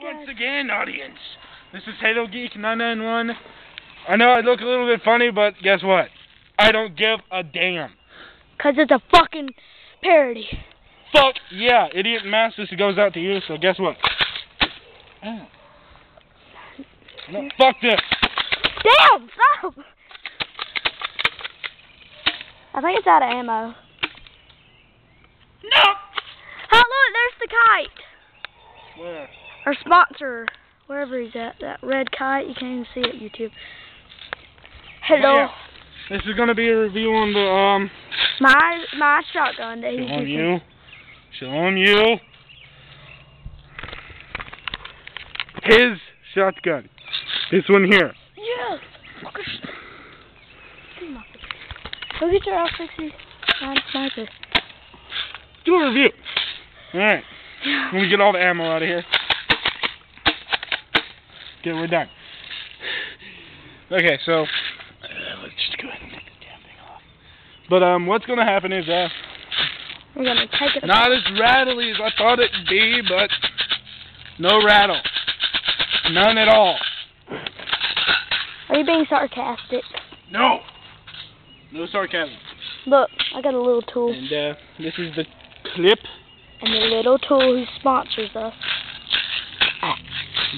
once again, audience. This is Halo Geek 991. I know I look a little bit funny, but guess what? I don't give a damn. Cause it's a fucking parody. Fuck yeah, idiot mask. This goes out to you. So guess what? Oh. No, fuck this. Damn! Stop! I think it's out of ammo. No. Oh look, there's the kite. Where? Our sponsor, wherever he's at, that red kite. You can't even see it. YouTube. Hello. Yeah. This is gonna be a review on the um. My my shotgun that Show he's using. you. Show 'em you. His shotgun. This one here. Yeah. Fuckers. Come on. Go get your L69 sniper. Do a review. Alright. Let me get all the ammo out of here. Okay, we're done. Okay, so uh, let's just go ahead and take this damn thing off. But um, what's gonna happen is uh, We're gonna take it. not as rattly as I thought it'd be, but no rattle, none at all. Are you being sarcastic? No, no sarcasm. Look, I got a little tool. And uh, this is the clip, And the little tool who sponsors us.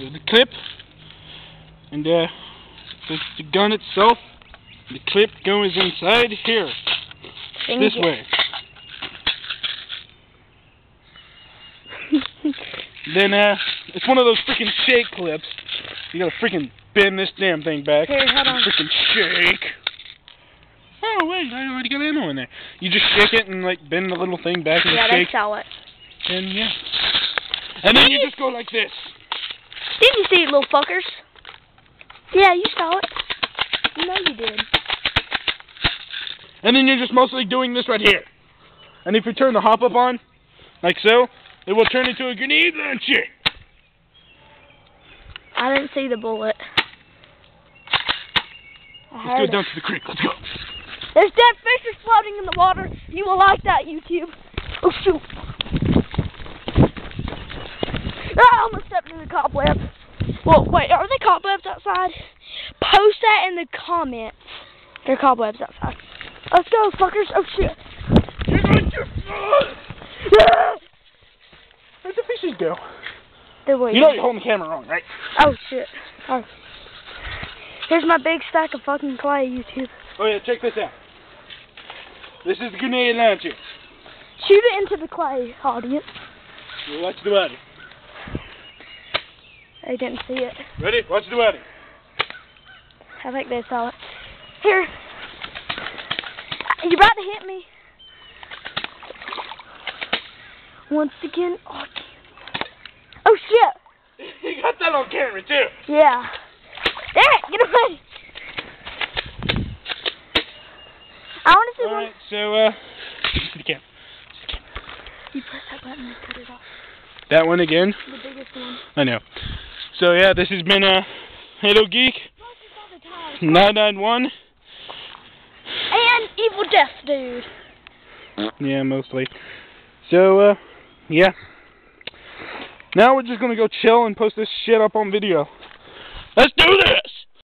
There's the clip, and uh, this the gun itself. The clip goes inside here, this Finger. way. Then uh, it's one of those freaking shake clips. You gotta freaking bend this damn thing back. Here, hold on. Freaking shake. Oh wait, I already got ammo in there. You just shake it and like bend the little thing back and yeah, shake, sell it. and yeah. And then you just go like this. Did you see it, little fuckers? Yeah, you saw it. You know you did. And then you're just mostly doing this right here. And if you turn the hop up on, like so, it will turn into a grenade launcher. I didn't see the bullet. I Let's go it. down to the creek. Let's go. There's dead fishes floating in the water. You will like that, YouTube. Oh shoot! Ah, I almost stepped in the cobweb. Well, wait, are there cobwebs outside? Post that in the comments. There are cobwebs outside. Let's go, fuckers. Oh shit! You're going too far. Ah! Where'd the fishes go? They're waiting. You know you're holding the camera wrong, right? Oh shit! Oh. Here's my big stack of fucking clay, YouTube. Oh yeah, check this out. This is the grenade launcher. Shoot it into the clay, audience. Well, Watch the body. They didn't see it. Ready? Watch the body. I think they saw it. Here. You're about to hit me. Once again. Oh, oh shit. you got that on camera too. Yeah. There, get away. I want to see one. Alright, so uh, see the cam. You press that button and cut it off. That one again. The biggest one. I know. So yeah, this has been uh, Halo Geek 991. And Evil Death Dude. Yeah, mostly. So, uh, yeah. Now we're just gonna go chill and post this shit up on video. Let's do this!